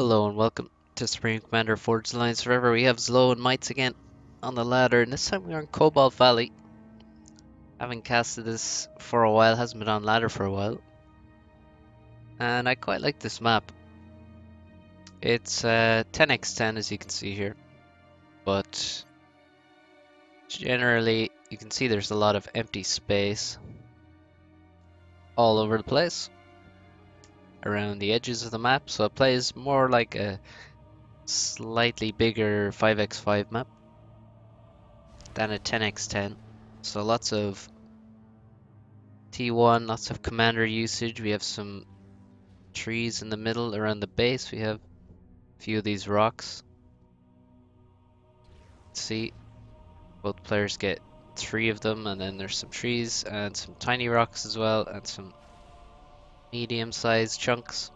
Hello and welcome to Supreme Commander Forged Alliance Forever. We have Zlo and Maitz again on the ladder, and this time we are in Cobalt Valley. Having casted this for a while, hasn't been on ladder for a while. And I quite like this map. It's uh, 10x10 as you can see here, but generally you can see there's a lot of empty space all over the place around the edges of the map, so it plays more like a slightly bigger 5x5 map than a 10x10. So lots of T1, lots of commander usage. We have some trees in the middle around the base. We have a few of these rocks. See, both players get three of them, and then there's some trees and some tiny rocks as well, and some medium-sized chunks.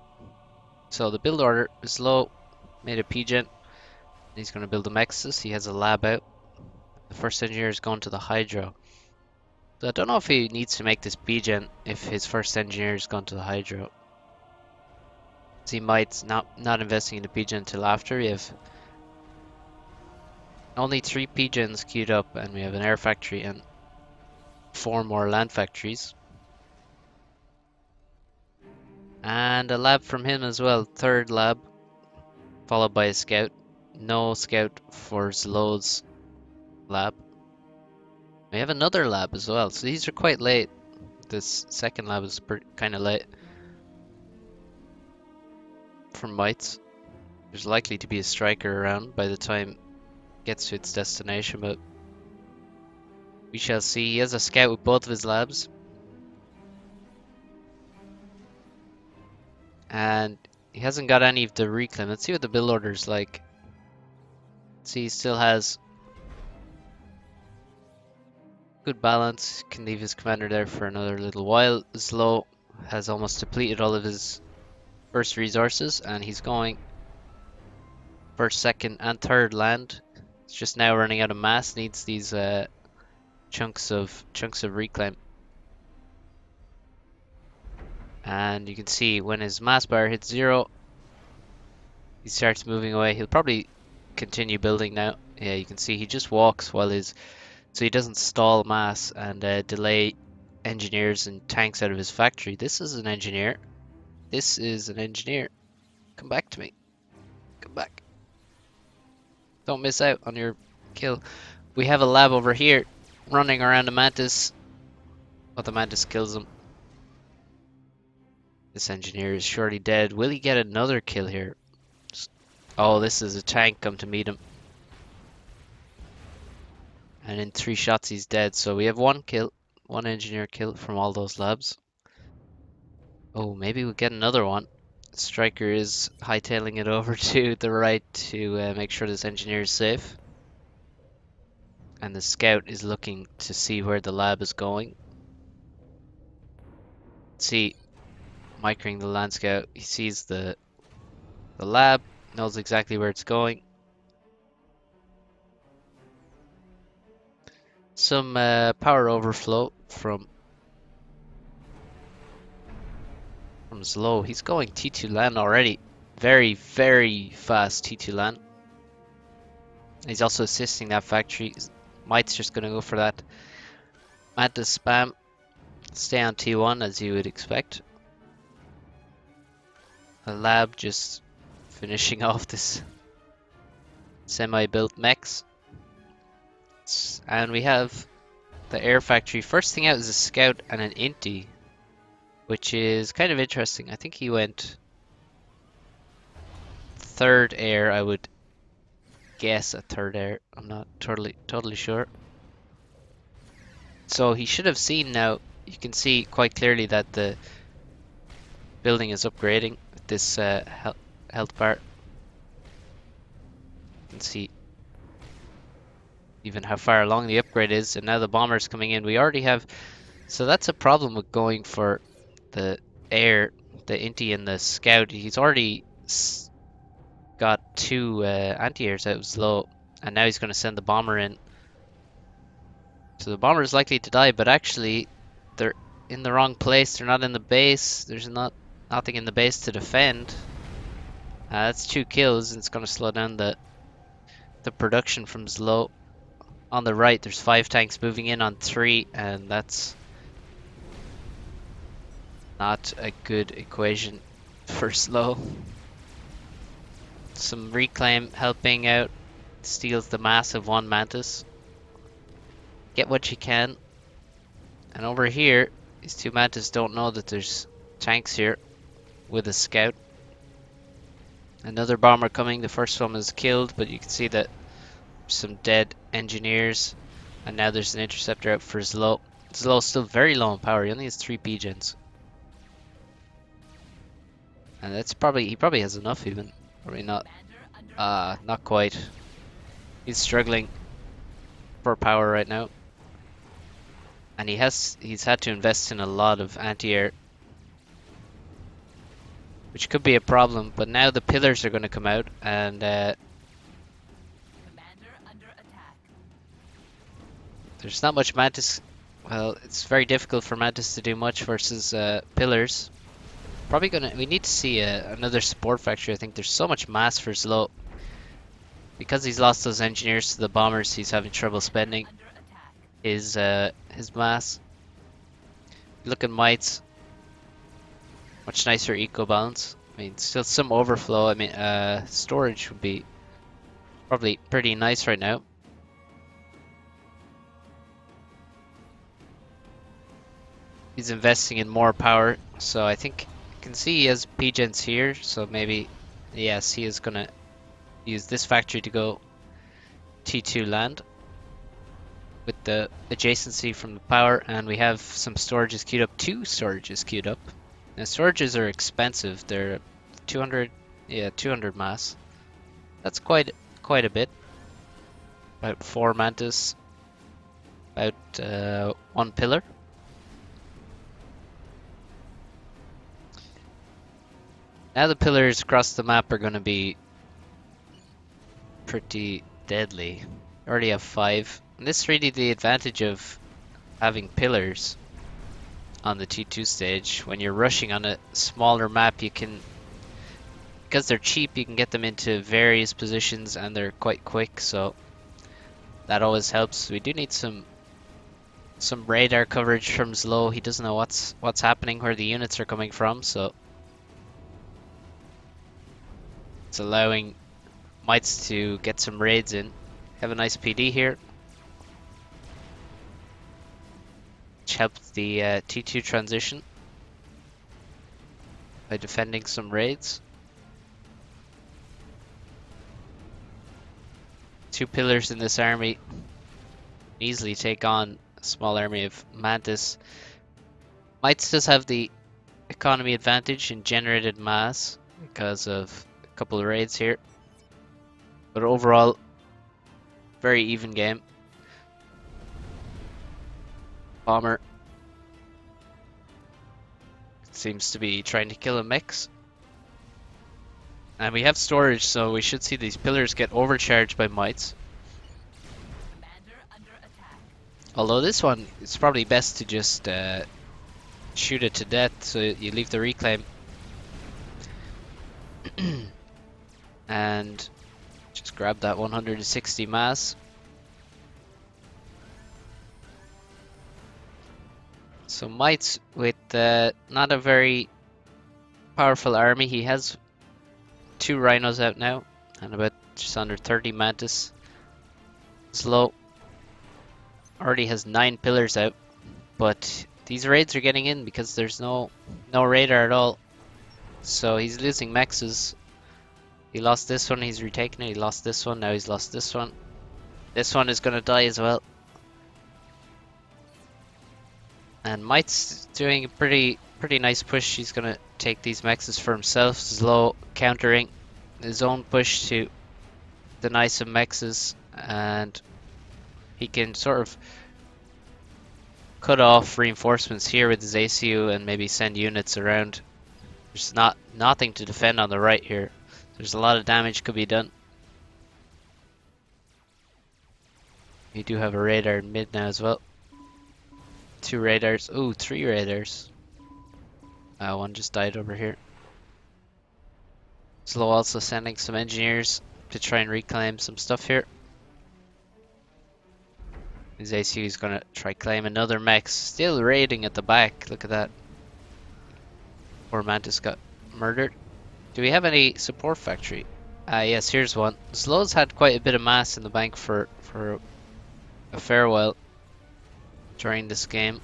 So the build order is low. Made a PGen. He's going to build a Mexus. He has a lab out. The first engineer is going to the Hydro. So I don't know if he needs to make this PGen if his first engineer is going to the Hydro. He might not not investing in the PGen until after. We have only three PGens queued up, and we have an air factory and four more land factories. And a lab from him as well, third lab, followed by a scout. No scout for Zlo's lab. We have another lab as well, so these are quite late. This second lab is kind of late. From Maitz. There's likely to be a striker around by the time it gets to its destination, but we shall see. He has a scout with both of his labs. And he hasn't got any of the reclaim. Let's see what the build order is like. See, he still has good balance. Can leave his commander there for another little while. Zlo has almost depleted all of his first resources, and he's going first, second, and third land. It's just now running out of mass. Needs these uh, chunks of chunks of reclaim. And you can see when his mass bar hits zero, he starts moving away. He'll probably continue building now. Yeah, you can see he just walks while his... So he doesn't stall mass and uh, delay engineers and tanks out of his factory. This is an engineer. This is an engineer. Come back to me. Come back. Don't miss out on your kill. We have a lab over here running around a mantis. But the mantis kills him. This engineer is surely dead. Will he get another kill here? Oh, this is a tank come to meet him. And in three shots he's dead. So we have one kill, one engineer kill from all those labs. Oh, maybe we'll get another one. Striker is hightailing it over to the right to uh, make sure this engineer is safe. And the scout is looking to see where the lab is going. See, microing the land scout. He sees the the lab, knows exactly where it's going. Some uh, power overflow from from Zlo. He's going T2 land already. Very, very fast T2 land. He's also assisting that factory. Maitz just going to go for that. Add the spam. Stay on T1 as you would expect a lab just finishing off this semi-built mex. And we have the air factory. First thing out is a scout and an inti, which is kind of interesting. I think he went third air, I would guess a third air. I'm not totally totally sure. So he should have seen now, you can see quite clearly that the building is upgrading this uh, health, health bar. Can see even how far along the upgrade is, and now the bomber's coming in. We already have, so that's a problem with going for the air, the Inti and the Scout. He's already got two uh, anti-airs out of low. and now he's going to send the bomber in. So the bomber is likely to die, but actually they're in the wrong place. They're not in the base. There's not nothing in the base to defend. Uh, that's two kills, and it's gonna slow down the the production from Zlo. On the right, there's five tanks moving in on three, and that's not a good equation for Zlo. Some reclaim helping out, steals the mass of one mantis. Get what you can. And over here, these two mantis don't know that there's tanks here with a scout. Another bomber coming. The first one was killed, but you can see that some dead engineers. And now there's an interceptor out for Zlo. Zlo's still very low in power. He only has three P-gens. And that's probably, he probably has enough even. Probably not. Uh, not quite. He's struggling for power right now. And he has, he's had to invest in a lot of anti-air which could be a problem. But now the pillars are going to come out, and uh, there's not much Mantis. Well, it's very difficult for Mantis to do much versus uh, pillars. Probably gonna. We need to see uh, another support factory. I think there's so much mass for Zlo. Because he's lost those engineers to the bombers, he's having trouble spending his uh, his mass. Look at Maitz. Much nicer eco balance. I mean, still some overflow. I mean, uh, storage would be probably pretty nice right now. He's investing in more power, so I think you can see he has P-gens here, so maybe, yes, he is gonna use this factory to go T2 land with the adjacency from the power, and we have some storages queued up, two storages queued up. Now storages are expensive. They're 200, yeah, 200 mass. That's quite quite a bit. About four mantis. About uh, one pillar. Now the pillars across the map are going to be pretty deadly. Already have five. And this is really the advantage of having pillars on the T2 stage. When you're rushing on a smaller map, you can, because they're cheap, you can get them into various positions and they're quite quick, so that always helps. We do need some some radar coverage from Zlo. He doesn't know what's what's happening, where the units are coming from, so it's allowing Maitz to get some raids in. Have a nice PD here. Which helped the uh, T2 transition by defending some raids. Two pillars in this army easily take on a small army of Mantis. Maitz does have the economy advantage in generated mass because of a couple of raids here. But overall, very even game. Bomber seems to be trying to kill a mix. And we have storage, so we should see these pillars get overcharged by Maitz. Although this one, it's probably best to just uh, shoot it to death, so you leave the reclaim. and just grab that 160 mass. So Maitz with uh, not a very powerful army. He has two rhinos out now and about just under 30 mantis. Zlo. already has nine pillars out, but these raids are getting in because there's no no radar at all. So he's losing mexes. He lost this one, he's retaken it. He lost this one, now he's lost this one. This one is gonna die as well. And Maitz doing a pretty pretty nice push. He's gonna take these mexes for himself. Zlo countering his own push to deny some mexes and he can sort of cut off reinforcements here with his ACU and maybe send units around. There's not nothing to defend on the right here. There's a lot of damage could be done. We do have a radar in mid now as well. Two raiders. Ooh, three raiders. Uh, one just died over here. Zlo also sending some engineers to try and reclaim some stuff here. His ACU is gonna try claim another mex. Still raiding at the back. Look at that. Poor Mantis got murdered. Do we have any support factory? Ah, yes, here's one. Zlo's had quite a bit of mass in the bank for, for a fair while during this game.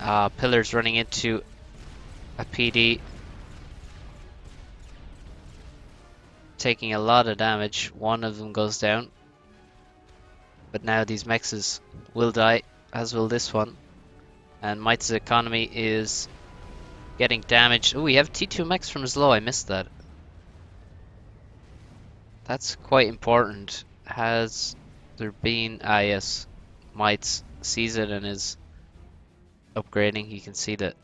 Uh, pillars running into a PD. Taking a lot of damage. One of them goes down. But now these mexes will die, as will this one. And Might's economy is getting damaged. Oh, we have T2 mex from Zlo. I missed that. That's quite important. Has there been... Ah, yes. Maitz sees it and is upgrading. You can see that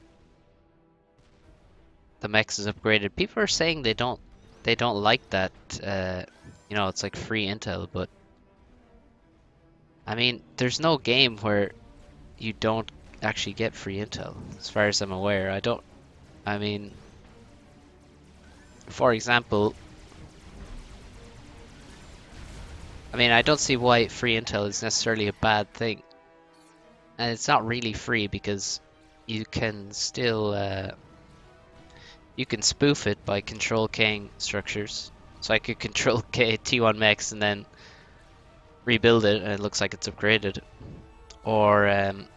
the mex is upgraded. People are saying they don't they don't like that. Uh, you know, it's like free intel, but I mean, there's no game where you don't actually get free intel, as far as I'm aware. I don't. I mean, for example, I mean, I don't see why free intel is necessarily a bad thing. And it's not really free because you can still uh, you can spoof it by control K structures. So I could control K T1 Max and then rebuild it and it looks like it's upgraded. Or um,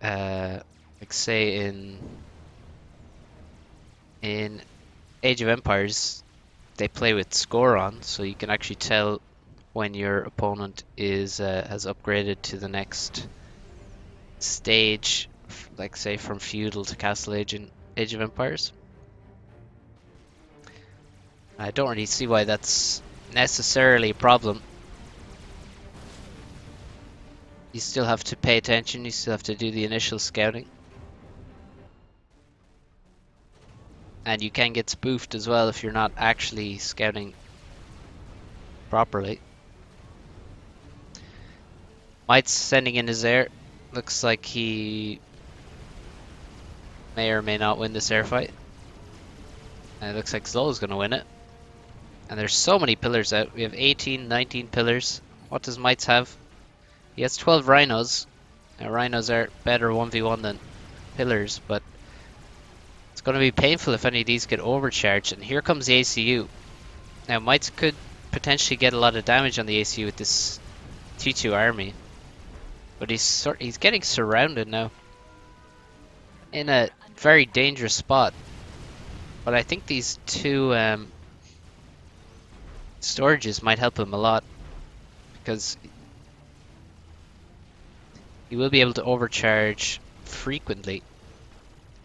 uh, like say in in Age of Empires they play with score on so you can actually tell when your opponent is uh, has upgraded to the next stage like say from feudal to castle age in Age of Empires. I don't really see why that's necessarily a problem. You still have to pay attention, you still have to do the initial scouting. And you can get spoofed as well if you're not actually scouting properly. Maitz sending in his air. Looks like he may or may not win this air fight. And it looks like Zlo is going to win it. And there's so many pillars out. We have 18, 19 pillars. What does Maitz have? He has 12 rhinos. Now, rhinos are better 1v1 than pillars, but it's going to be painful if any of these get overcharged. And here comes the ACU. Now, Maitz could potentially get a lot of damage on the ACU with this T2 army. But he's sort he's getting surrounded now. In a very dangerous spot. But I think these two um, storages might help him a lot because he will be able to overcharge frequently.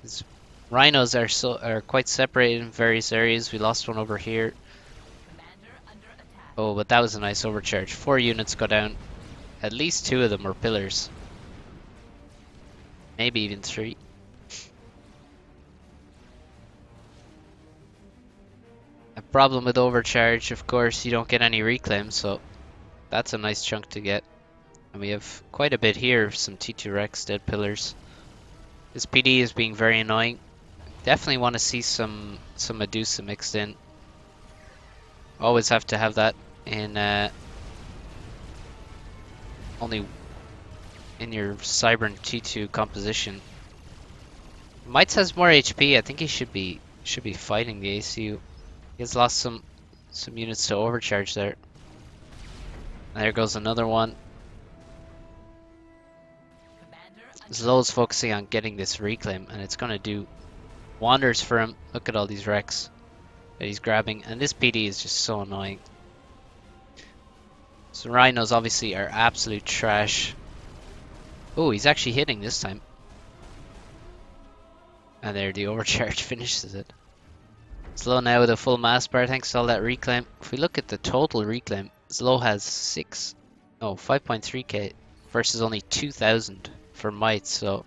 His rhinos are so are quite separated in various areas. We lost one over here. Oh, but that was a nice overcharge. Four units go down. At least two of them are pillars. Maybe even three. A problem with overcharge, of course, you don't get any reclaim, so that's a nice chunk to get. And we have quite a bit here, some T2 wrecks, dead pillars. This PD is being very annoying. Definitely want to see some, some Medusa mixed in. Always have to have that in uh, only in your Cybran T2 composition. Maitz has more HP. I think he should be should be fighting the ACU. He has lost some some units to overcharge there. There goes another one. Zlo's focusing on getting this reclaim, and it's gonna do wonders for him. Look at all these wrecks that he's grabbing, and this PD is just so annoying. So rhinos obviously are absolute trash. Oh, he's actually hitting this time. And there, the overcharge finishes it. Zlo now with a full mass bar thanks to all that reclaim. If we look at the total reclaim, Zlo has 6, no, 5.3k versus only 2,000 for Maitz, so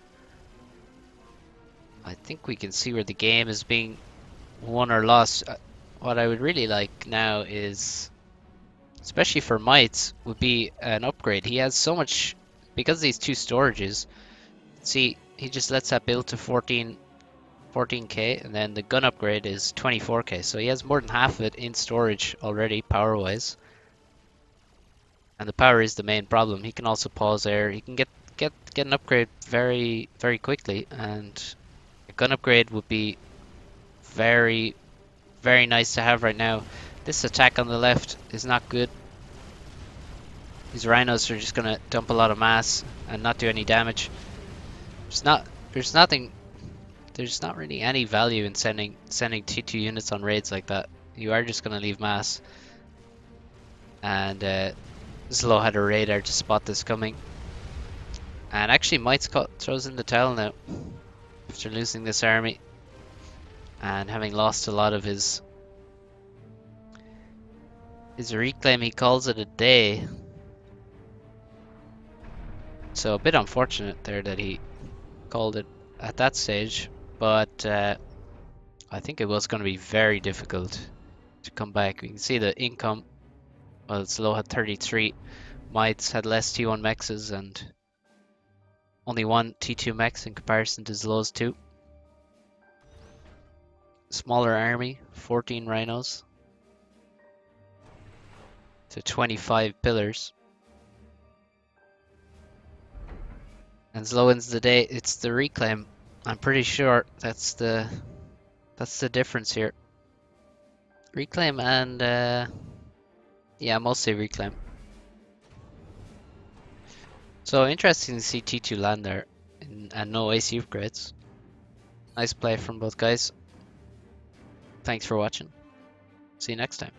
I think we can see where the game is being won or lost. Uh, what I would really like now is, especially for Maitz, would be an upgrade. He has so much, because these two storages, see, he just lets that build to 14 14k, and then the gun upgrade is 24k. So he has more than half of it in storage already, power-wise. And the power is the main problem. He can also pause air. He can get get get an upgrade very very quickly, and a gun upgrade would be very very nice to have right now. This attack on the left is not good. These rhinos are just gonna dump a lot of mass and not do any damage. There's not there's nothing there's not really any value in sending sending T2 units on raids like that. You are just gonna leave mass. And uh, Zlo had a radar to spot this coming. And actually Maitz cut, throws in the towel now. After losing this army. And having lost a lot of his his reclaim he calls it a day. So a bit unfortunate there that he called it at that stage, but uh, I think it was going to be very difficult to come back. We can see the income, well, it's low at 33. Maitz had less T1 mexes and only one T2 mex in comparison to Zlo's 2. Smaller army, 14 rhinos to 25 pillars. And Zlo wins the day. It's the reclaim. I'm pretty sure that's the that's the difference here. Reclaim and uh, yeah, mostly reclaim. So interesting to see T2 land there in, and no AC upgrades. Nice play from both guys. Thanks for watching. See you next time.